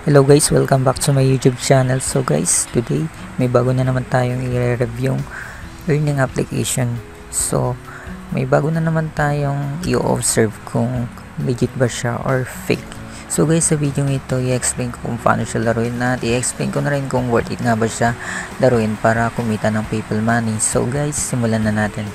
Hello guys, welcome back to my YouTube channel. So guys, today may bago na naman tayong i-review earning application. So, may bago na naman tayong i-observe kung legit ba siya or fake. So guys, sa video ito, i-explain ko kung paano siya laruin at i-explain ko na rin kung worth it nga ba siya laruin para kumita ng PayPal money. So guys, simulan na natin.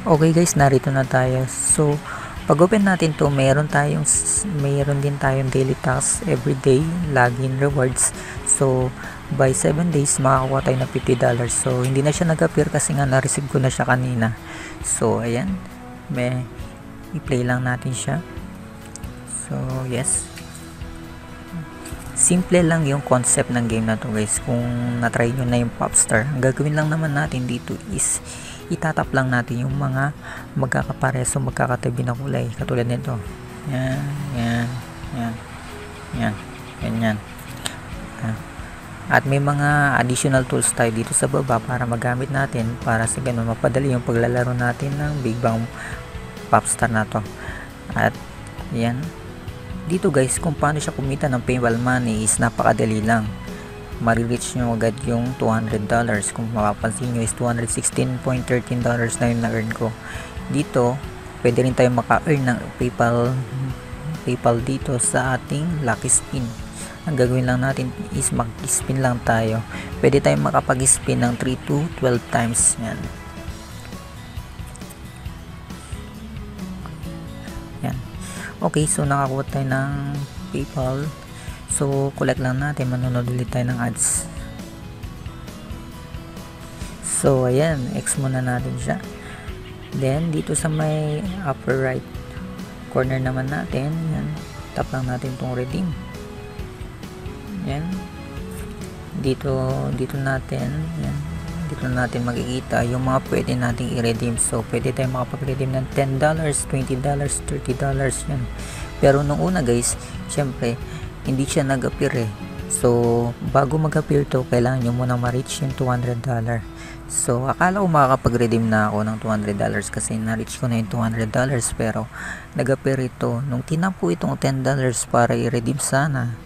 Okay guys, narito na tayo. So, pag open natin to, meron tayong meron din tayong daily task every day, login rewards. So, by 7 days makakakuha tayo ng $50. So, hindi na siya nag-appear kasi nga na-receive ko na siya kanina. So, ayan. May i-play lang natin siya. So, yes. Simple lang yung concept ng game na to guys. Kung na-try nyo na yung Popstar, ang gagawin lang naman natin dito is itatap lang natin yung mga magkakapareso, magkakatabi na kulay. Katulad nito. Yan, yan, yan, yan, yan, yan. Ah. At may mga additional tools tayo dito sa baba para magamit natin para sa ganun mapadali yung paglalaro natin ng Big Bang Popstar na to. At yan. Dito guys, kung paano siya kumita ng PayPal money is napakadali lang marireach nyo agad yung $200 kung mapapansin nyo is $216.13 na yung na-earn ko. Dito pwede rin tayo maka-earn ng PayPal PayPal dito sa ating Lucky Spin. Ang gagawin lang natin is mag-spin lang tayo. Pwede tayong makapag-spin ng 3 to 12 times yan. Yan. Okay so nakakuha tayo ng PayPal So, collect lang natin. Manonood ulit tayo ng ads. So, ayan. X muna natin siya. Then, dito sa may upper right corner naman natin, yan. Tap lang natin itong redeem. Yan. Dito, dito natin, yan. Dito natin makikita yung mga pwede nating i-redeem. So, pwede tayong makapag-redeem ng $10, $20, $30, yan. Pero nung una guys, syempre, hindi siya nag-appear eh. So, bago mag-appear to, kailangan nyo muna ma-reach yung $200. So, akala ko makakapag-redeem na ako ng $200 kasi na-reach ko na yung $200 pero nag-appear ito. Nung tinap ko itong $10 para i-redeem sana,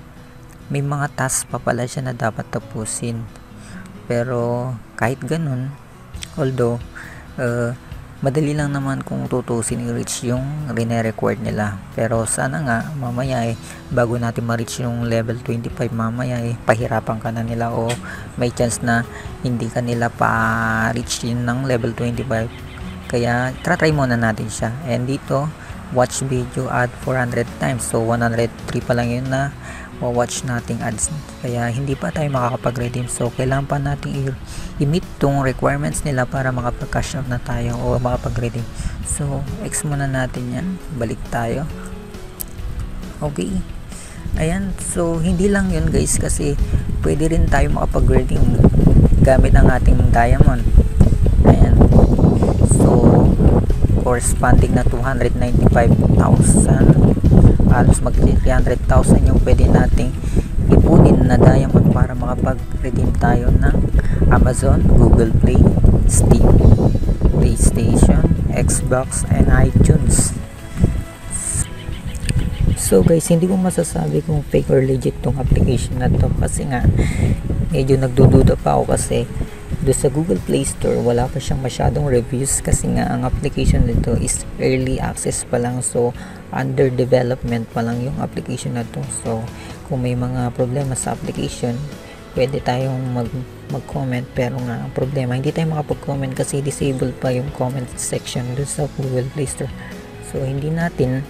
may mga tasks pa pala siya na dapat tapusin. Pero, kahit ganun, although, uh, madali lang naman kung tutusin i-reach yung rene-record nila. Pero sana nga mamaya eh bago natin ma-reach yung level 25 mamaya eh pahirapan ka na nila o may chance na hindi ka nila pa-reach ng level 25 kaya try muna natin siya. And dito watch video ad 400 times. So 103 pa lang yun na watch nating ads. Kaya hindi pa tayo makakapag-redeem. So kailangan pa nating i-meet tong requirements nila para makapag-cash out na tayo o makapag-redeem. So X muna natin yan. Balik tayo. Okay. Ayan. So hindi lang yun guys kasi pwede rin tayo makapag-redeem gamit ang ating diamond. Ayan. So corresponding na 295,000 halos mag 300,000 yung pwede nating ipunin na diamond para makapag-redeem tayo ng Amazon, Google Play, Steam, PlayStation, Xbox, and iTunes. So guys, hindi ko masasabi kung fake or legit tong application na to kasi nga medyo nagdududa pa ako kasi do sa Google Play Store wala pa siyang masyadong reviews kasi nga ang application nito is early access pa lang. So under development pa lang yung application na to. So kung may mga problema sa application pwede tayong mag mag-comment. Pero nga ang problema hindi tayo makapag-comment kasi disabled pa yung comment section do sa Google Play Store. So hindi natin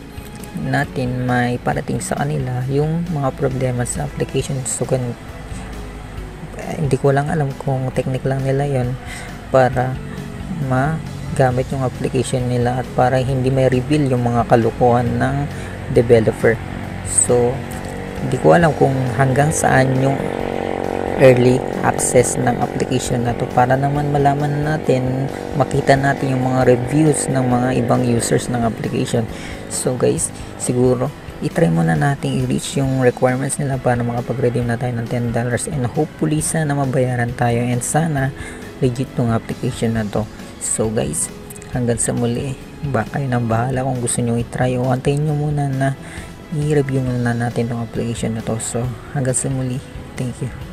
natin may parating sa kanila yung mga problema sa application. So ganun hindi ko lang alam kung technique lang nila yon para magamit yung application nila at para hindi may reveal yung mga kalukuhan ng developer. So hindi ko alam kung hanggang saan yung early access ng application na to para naman malaman natin makita natin yung mga reviews ng mga ibang users ng application. So guys siguro itry muna natin i-reach yung requirements nila para makapag-redeem na tayo ng $10 and hopefully sana mabayaran tayo. And sana legit tong application na to. So guys, hanggang sa muli, ba kayo nang bahala kung gusto nyo i-try. O antayin nyo muna na i-review muna natin tong application na to. So hanggang sa muli, thank you.